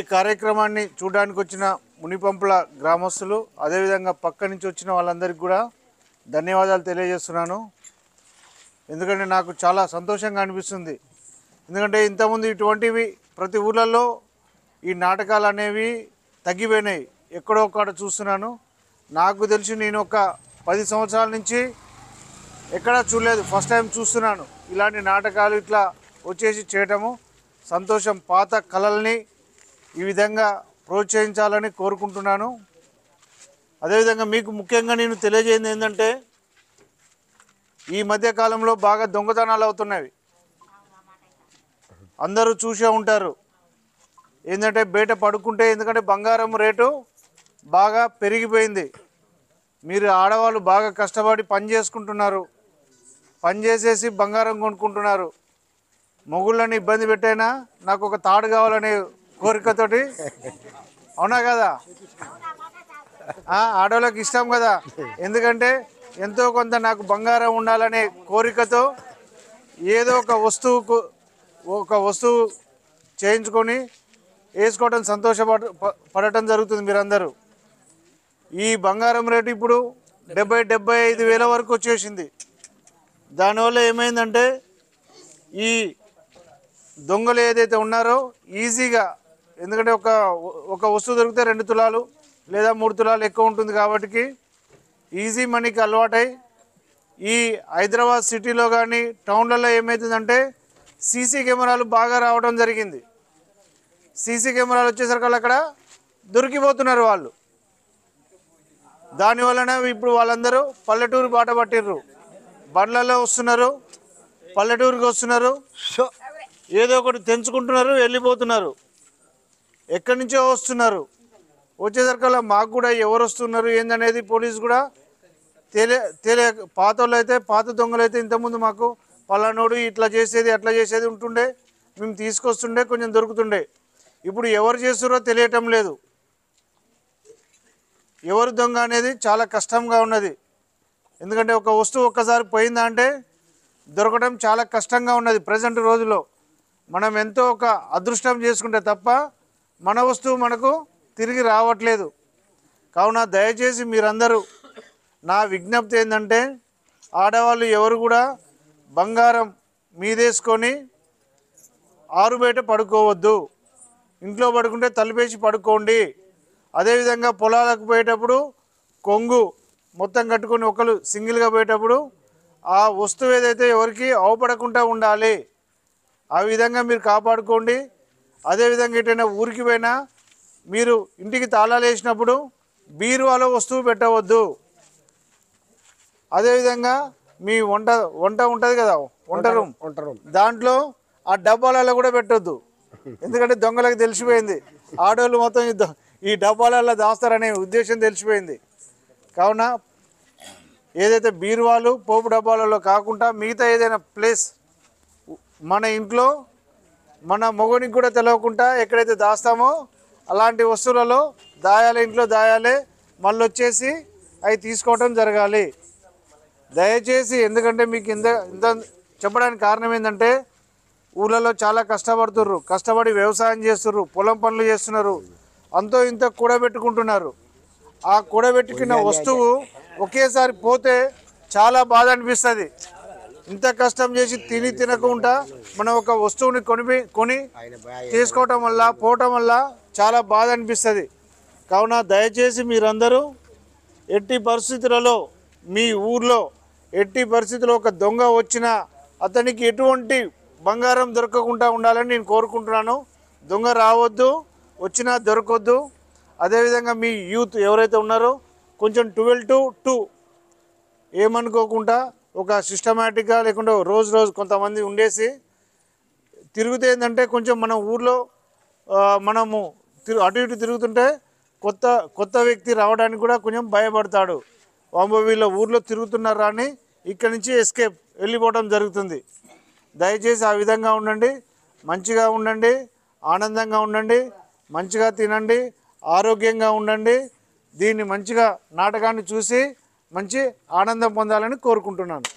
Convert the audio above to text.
ఈ కార్యక్రమాన్ని చూడడానికి వచ్చిన మునిపంపుల గ్రామస్తులు అదేవిధంగా పక్క నుంచి వచ్చిన వాళ్ళందరికీ కూడా ధన్యవాదాలు తెలియజేస్తున్నాను. ఎందుకంటే నాకు చాలా సంతోషంగా అనిపిస్తుంది. ఎందుకంటే ఇంతకుముందు ఇటువంటివి ప్రతి ఊళ్ళల్లో ఈ నాటకాలు అనేవి తగ్గిపోయినాయి. ఎక్కడో ఒక్కడ చూస్తున్నాను. నాకు తెలిసి నేను ఒక పది సంవత్సరాల నుంచి ఎక్కడా చూడలేదు. ఫస్ట్ టైం చూస్తున్నాను. ఇలాంటి నాటకాలు ఇట్లా వచ్చేసి చేయటము సంతోషం. పాత కళల్ని ఈ విధంగా ప్రోత్సహించాలని కోరుకుంటున్నాను. అదేవిధంగా మీకు ముఖ్యంగా నేను తెలియజేయింది ఏంటంటే ఈ మధ్యకాలంలో బాగా దొంగతనాలు అవుతున్నవి అందరూ చూసే ఉంటారు. ఏంటంటే బయట పడుకుంటే ఎందుకంటే బంగారం రేటు బాగా పెరిగిపోయింది. మీరు ఆడవాళ్ళు బాగా కష్టపడి పని చేసుకుంటున్నారు. పని చేసేసి బంగారం కొనుక్కుంటున్నారు. మొగుళ్ళని ఇబ్బంది పెట్టైనా నాకు ఒక తాడు కావాలనే కోరికతోటి? అవునా కదా? ఆడవాళ్ళకి ఇష్టం కదా? ఎందుకంటే ఎంతో కొంత నాకు బంగారం ఉండాలనే కోరికతో ఏదో ఒక వస్తువుకు ఒక వస్తువు చేయించుకొని వేసుకోవడం సంతోషపడ పడటం జరుగుతుంది మీరందరూ. ఈ బంగారం రేటు ఇప్పుడు డెబ్బై డెబ్బై ఐదు వేల వరకు వచ్చేసింది. దానివల్ల ఏమైందంటే ఈ దొంగలు ఏదైతే ఉన్నారో ఈజీగా ఎందుకంటే ఒక ఒక వస్తువు దొరికితే రెండు తులాలు లేదా మూడు తులాలు ఎక్కువ ఉంటుంది కాబట్టి ఈజీ మనీకి అలవాటై ఈ హైదరాబాద్ సిటీలో కానీ టౌన్లలో ఏమవుతుందంటే సీసీ కెమెరాలు బాగా రావడం జరిగింది. సీసీ కెమెరాలు వచ్చేసరికి అక్కడ దొరికిపోతున్నారు వాళ్ళు. దాని వలన ఇప్పుడు వాళ్ళందరూ పల్లెటూరు బాట పట్టిర్రు. బండ్లలో వస్తున్నారు పల్లెటూరుకి వస్తున్నారు. ఏదో ఒకటి తెంచుకుంటున్నారు వెళ్ళిపోతున్నారు. ఎక్కడి నుంచో వస్తున్నారు? వచ్చేసరికల్లా మాకు కూడా ఎవరు వస్తున్నారు ఏందనేది పోలీసు కూడా తెలియ తెలియ పాత వాళ్ళు అయితే పాత దొంగలు అయితే ఇంతకుముందు మాకు పలానోడు ఇట్లా చేసేది అట్లా చేసేది ఉంటుండే. మేము తీసుకొస్తుండే కొంచెం దొరుకుతుండే. ఇప్పుడు ఎవరు చేస్తారో తెలియటం లేదు. ఎవరు దొంగ అనేది చాలా కష్టంగా ఉన్నది. ఎందుకంటే ఒక వస్తువు ఒక్కసారి పోయిందా అంటే దొరకడం చాలా కష్టంగా ఉన్నది. ప్రజెంట్ రోజులో మనం ఎంతో ఒక అదృష్టం చేసుకుంటే తప్ప మన వస్తువు మనకు తిరిగి రావట్లేదు. కావున దయచేసి మీరందరూ నా విజ్ఞప్తి ఏంటంటే ఆడవాళ్ళు ఎవరు కూడా బంగారం మీదేసుకొని ఆరుబయట పడుకోవద్దు. ఇంట్లో పడుకుంటే తలుపేసి పడుకోండి. అదేవిధంగా పొలాలకు పోయేటప్పుడు కొంగు మొత్తం కట్టుకొని ఒకరు సింగిల్గా పోయేటప్పుడు ఆ వస్తువు ఏదైతే ఎవరికి అవపడకుండా ఉండాలి ఆ విధంగా మీరు కాపాడుకోండి. అదేవిధంగా ఎటైనా ఊరికి పోయినా మీరు ఇంటికి తాళాలు వేసినప్పుడు బీరువాలో వస్తువు పెట్టవద్దు. అదేవిధంగా మీ వంట వంట ఉంటుంది కదా వంట రూమ్. ఉంటారు దాంట్లో ఆ డబ్బాలలో కూడా పెట్టొద్దు. ఎందుకంటే దొంగలకు తెలిసిపోయింది. ఆడవాళ్ళు మొత్తం ఈ డబ్బాలలో దాస్తారనే ఉద్దేశం తెలిసిపోయింది. కావున ఏదైతే బీరువాలు పోపు డబ్బాలలో కాకుండా మిగతా ఏదైనా ప్లేస్ మన ఇంట్లో మన మొగునికి కూడా తెలియకుండా ఎక్కడైతే దాస్తామో అలాంటి వస్తువులలో దాయాలి ఇంట్లో దాయాలి మళ్ళీ వచ్చేసి అవి తీసుకోవటం జరగాలి. దయచేసి ఎందుకంటే మీకు ఇంత ఇంత చెప్పడానికి కారణం ఏంటంటే ఊళ్ళలో చాలా కష్టపడుతుర్రు కష్టపడి వ్యవసాయం చేస్తుర్రు పొలం పనులు చేస్తున్నారు. అంతో ఇంత కూడబెట్టుకుంటున్నారు. ఆ కూడబెట్టుకున్న వస్తువు ఒకేసారి పోతే చాలా బాధ అనిపిస్తుంది. ఇంత కష్టం చేసి తిని తినకుండా మనం ఒక వస్తువుని కొని కొని తీసుకోవటం వల్ల పోవటం వల్ల చాలా బాధ అనిపిస్తుంది. కావున దయచేసి మీరందరూ ఎట్టి పరిస్థితులలో మీ ఊర్లో ఎట్టి పరిస్థితుల్లో ఒక దొంగ వచ్చినా అతనికి ఎటువంటి బంగారం దొరకకుండా ఉండాలని నేను కోరుకుంటున్నాను. దొంగ రావద్దు వచ్చినా దొరకవద్దు అదేవిధంగా మీ యూత్ ఎవరైతే ఉన్నారో కొంచెం ట్వెల్వ్ టు టూ ఏమనుకోకుండా ఒక సిస్టమేటిక్గా లేకుంటే రోజు రోజు కొంతమంది ఉండేసి తిరుగుతే ఏంటంటే కొంచెం మన ఊర్లో మనము అటు ఇటు తిరుగుతుంటే కొత్త కొత్త వ్యక్తి రావడానికి కూడా కొంచెం భయపడతాడు. వాంబో వీళ్ళ ఊర్లో తిరుగుతున్నారా అని ఇక్కడి నుంచి ఎస్కేప్ వెళ్ళిపోవడం జరుగుతుంది. దయచేసి ఆ విధంగా ఉండండి మంచిగా ఉండండి ఆనందంగా ఉండండి మంచిగా తినండి ఆరోగ్యంగా ఉండండి దీన్ని మంచిగా నాటకాన్ని చూసి మంచి ఆనందం పొందాలని కోరుకుంటున్నాను.